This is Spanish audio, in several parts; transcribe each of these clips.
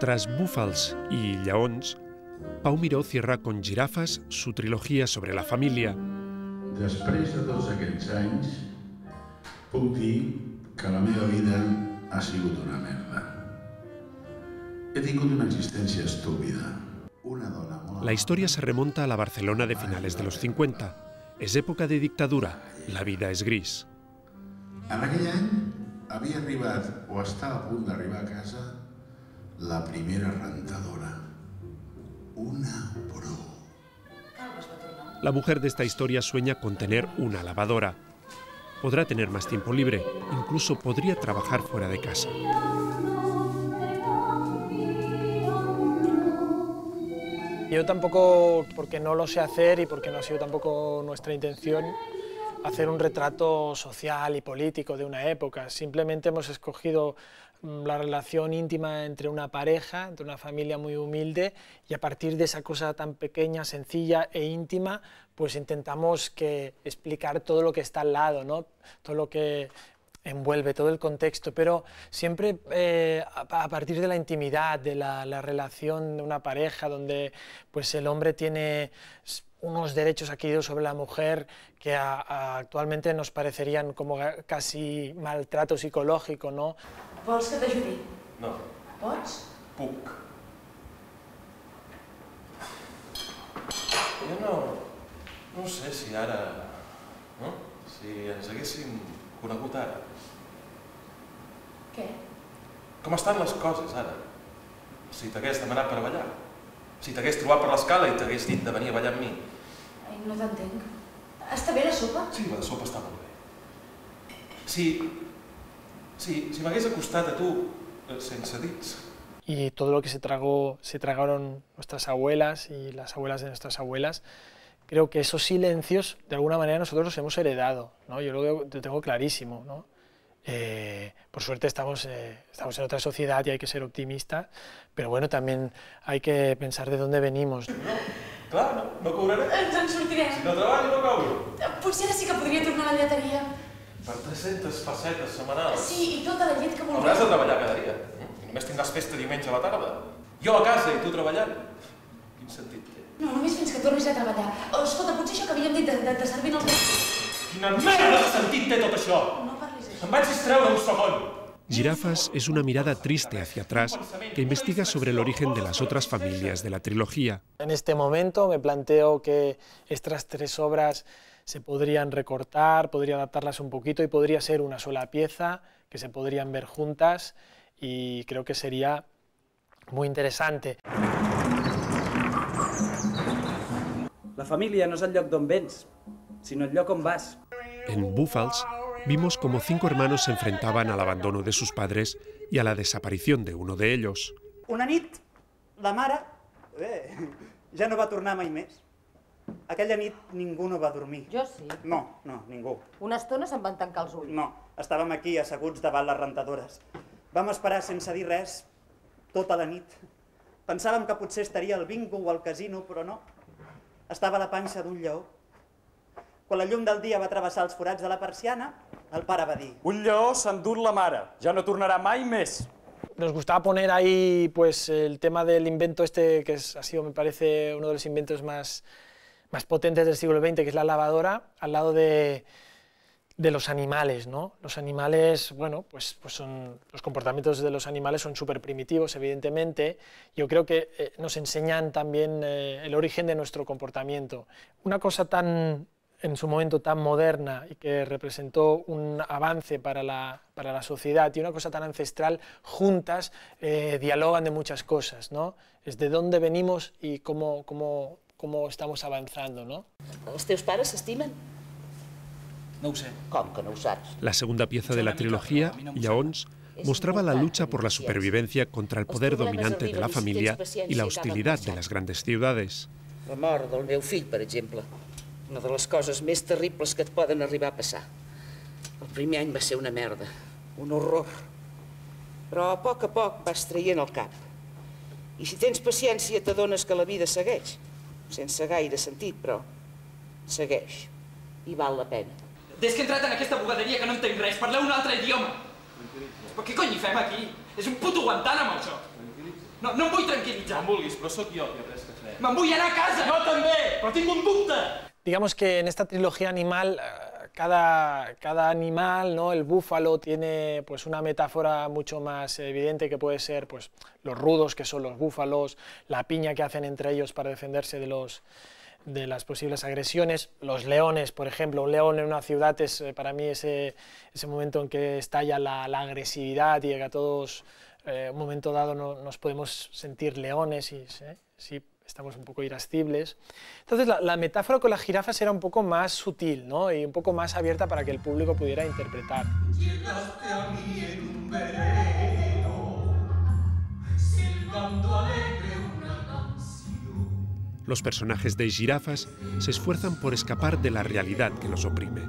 Tras Búfals y Lleons, Pau Miró cierra con Girafas su trilogía sobre la familia. Després de tots aquests anys, puc dir que la meva vida ha sigut una merda. He tingut una existència estúpida. Una dona molt... La historia se remonta a la Barcelona de finales de los 50. Es época de dictadura, la vida es gris. En aquell any havia arribat, o estava a punt d'arribar a casa, la primera rentadora. Una pro. La mujer de esta historia sueña con tener una lavadora. Podrá tener más tiempo libre, incluso podría trabajar fuera de casa. Yo tampoco, porque no lo sé hacer y porque no ha sido tampoco nuestra intención, hacer un retrato social y político de una época. Simplemente hemos escogido mm, la relación íntima entre una pareja, entre una familia muy humilde, y a partir de esa cosa tan pequeña, sencilla e íntima, pues intentamos que explicar todo lo que está al lado, ¿no? todo lo que envuelve todo el contexto, pero siempre eh, a, a partir de la intimidad, de la, la relación de una pareja, donde pues el hombre tiene unos derechos adquiridos sobre la mujer que a- a- actualmente nos parecerían como casi maltrato psicológico, ¿no? Vols que t'ajudi? No, Pots? puc. Jo no... no sé si ara... No? Si ens haguéssim conegut ara. Què? Com estan les coses ara? Si t'hagués demanat per ballar. Si t'hagués trobat per l'escala i t'hagués dit de venir a ballar amb mi. Ai, no t'entenc. Està bé la sopa? Sí, la de sopa està molt bé. Si... Si, si m'hagués acostat a tu eh, sense dits, y todo lo que se tragó, se tragaron nuestras abuelas y las abuelas de nuestras abuelas, creo que esos silencios de alguna manera nosotros los hemos heredado, ¿no? Yo lo, tengo clarísimo, ¿no? Eh, por suerte estamos, eh, estamos en otra sociedad y hay que ser optimistas, pero bueno, también hay que pensar de dónde venimos. clar, no, no cobraré. Ens en sortirem. Si no treballo, no cobro. Potser ara sí que podria tornar a la lleteria. Per 300 pessetes setmanals. Sí, i tota la llet que Hauràs de treballar cada dia. I només tindràs festa diumenge a la tarda. Jo a casa i tu treballant. Quin sentit? No, només fins que tornis a treballar. Oh, escolta, potser això que havíem dit de, de, de servir els... Quina merda de sentit té tot això? No parlis així. Em vaig distreure un segon. Girafas es una mirada triste hacia atrás que investiga sobre el origen de las otras familias de la trilogía. En este momento me planteo que estas tres obras se podrían recortar, podría adaptarlas un poquito y podría ser una sola pieza, que se podrían ver juntas y creo que sería muy interesante. La família no és el lloc d'on vens, sinó el lloc on vas. En Búfals vimos como cinco hermanos se enfrentaban al abandono de sus padres y a la desaparición de uno de ellos. Una nit, la mare eh, ja no va tornar mai més. Aquella nit ningú no va dormir. Jo sí. No, no, ningú. Una estona se'n van tancar els ulls. No, estàvem aquí asseguts davant les rentadores. Vam esperar sense dir res tota la nit. Pensàvem que potser estaria al bingo o al casino, però no. Estava a la panxa d'un lleó. Quan la llum del dia va travessar els forats de la persiana, el pare va dir Un lleó s'ha endut la mare, ja no tornarà mai més. Nos gustaba poner ahí pues, el tema del invento este, que es- ha sido, me parece, uno de los inventos más, más potentes del siglo XX, que es la lavadora, al lado de, de los animales, ¿no? Los animales, bueno, pues, pues son, los comportamientos de los animales son súper primitivos, evidentemente. Yo creo que eh, nos enseñan también eh, el origen de nuestro comportamiento. Una cosa tan, en su momento tan moderna y que representó un avance para la, para la sociedad y una cosa tan ancestral, juntas eh, dialogan de muchas cosas, ¿no? Es de dónde venimos y cómo, cómo, cómo estamos avanzando, ¿no? Els teus pares? No ho sé. Com que no ho saps? La segunda pieza de la trilogía, Lleons, mostraba la lucha por la supervivencia contra el poder dominante de la familia y la hostilidad de las grandes ciudades. La mort del meu fill, per exemple. Una de les coses més terribles que et poden arribar a passar. El primer any va ser una merda, un horror. Però a poc a poc vas traient el cap. I si tens paciència t'adones que la vida segueix. Sense gaire sentit, però segueix. I val la pena. Des que he entrat en aquesta bugaderia que no entenc res, parleu un altre idioma. Però què cony fem aquí? És un puto Guantánamo, això. No, no em vull tranquil·litzar. Com vulguis, però sóc jo qui ha pres cafè. Me'n vull anar a casa! Jo també, però tinc un dubte. Digamos que en esta trilogía animal, eh, cada, cada animal, ¿no? el búfalo tiene pues, una metáfora mucho más evidente que puede ser pues, los rudos que son los búfalos, la piña que hacen entre ellos para defenderse de, los, de las posibles agresiones, los leones, por ejemplo, un león en una ciudad es eh, para mí ese, ese momento en que estalla la, la agresividad y que a todos, eh, un momento dado, no, nos podemos sentir leones y ¿sí? estamos un poco irascibles. Entonces la, la, metáfora con las jirafas era un poco más sutil ¿no? y un poco más abierta para que el público pudiera interpretar. Llegaste a mí en un verano, silbando alegre. Los personajes de jirafas se esfuerzan por escapar de la realidad que los oprime.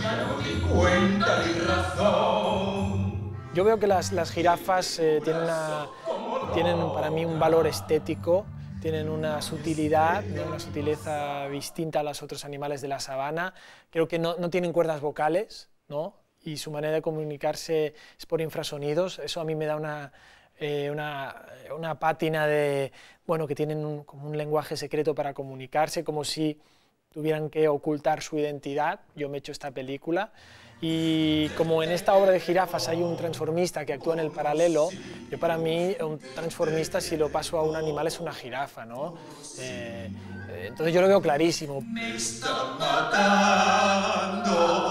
Ya no di cuenta razón. Yo veo que las, las jirafas eh, tienen, una, tienen para mí un valor estético tienen una sutilidad, una sutileza distinta a los otros animales de la sabana. Creo que no, no tienen cuerdas vocales, ¿no? y su manera de comunicarse es por infrasonidos. Eso a mí me da una, eh, una, una, pátina de, bueno, que tienen un, como un lenguaje secreto para comunicarse, como si tuvieran que ocultar su identidad. Yo me he hecho esta película. Y como en esta obra de jirafas hay un transformista que actúa en el paralelo, yo para mí un transformista si lo paso a un animal es una jirafa, ¿no? Eh, entonces yo lo veo clarísimo. Me está matando.